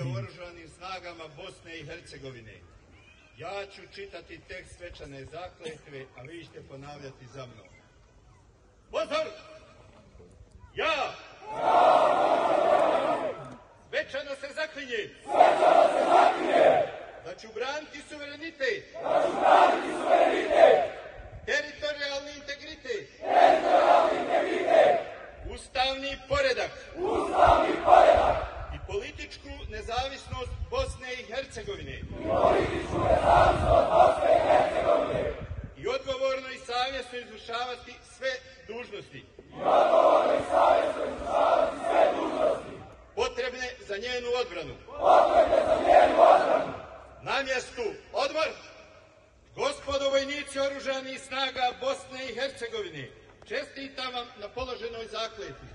o oružanim snagama Bosne i Hercegovine. Ja ću čitati tekst svečane zakletve, a vi ćete ponavljati za mnom. Pozor! Ja! Svečano se zaklinje! Da ću braniti suverenitet! Teritorijalni integritet! Ustavni poredak! I političku nezavisnost Bosne i Hercegovine! I odgovorno i savjesno izvršavati sve dužnosti! Potrebne za njenu odbranu! Na mjestu odmor! Gospodo vojnici oružanih snaga Bosne i Hercegovine, čestitam vam na položenoj zakletvi.